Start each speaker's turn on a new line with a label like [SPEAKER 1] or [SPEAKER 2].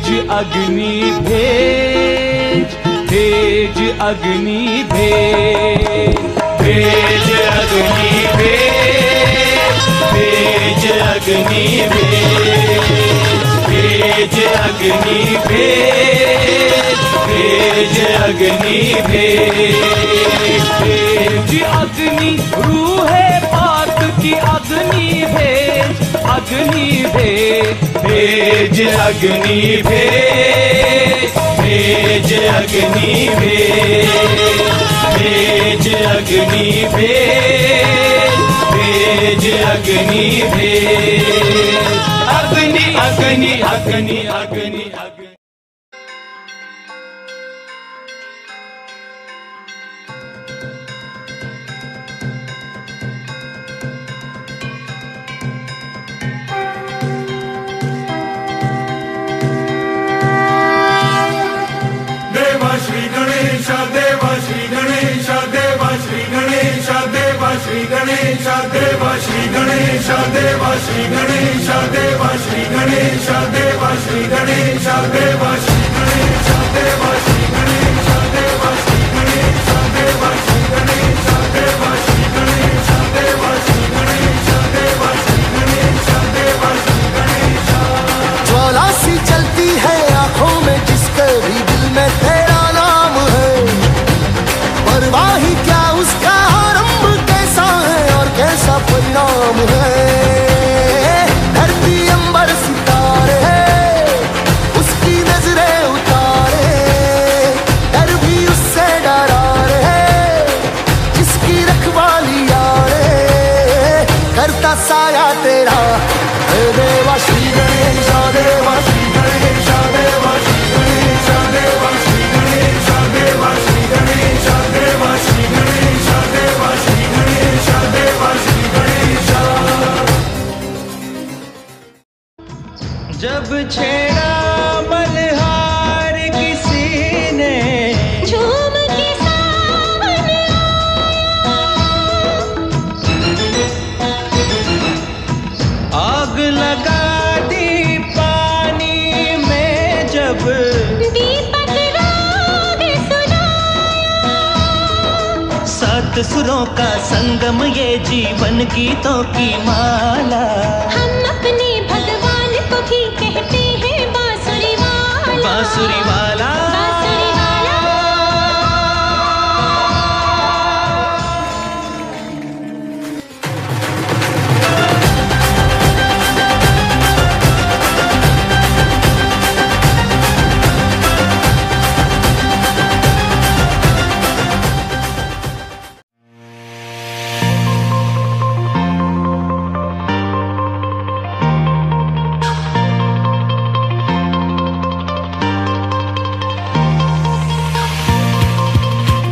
[SPEAKER 1] भेज अग्नि भेज भेज अग्नि भेज भेज अग्नि भेज भेज अग्नि भेज भेज अग्नि भेज भेज अग्नि भेज। भेज अग्नि, रूहे पाक की अग्नि भेज। अग्नि भेज भेज अग्नि भेज भेज अग्नि भेज भेज अग्नि भेज भेज अग्नि भेज। अग्नि अग्नि अग्नि अग्नि अग्नि।
[SPEAKER 2] देव श्री गणेश देव श्री गणेश देव श्री गणेश देव श्री गणेश देव श्री गणेश देव श्री गणेश देव श्री गणेश देव श्री गणेश देव
[SPEAKER 3] जिसकी रखवाली यारे करता साया तेरा। हे देवा श्री गणेश
[SPEAKER 1] जब छेड़ा मल्हार किसी ने
[SPEAKER 4] झूम के सावन
[SPEAKER 1] आग लगा दी पानी में जब
[SPEAKER 4] दीपक राग सुना
[SPEAKER 5] सात सुरों का संगम ये जीवन गीतों की माला।
[SPEAKER 4] हम புரிவாலா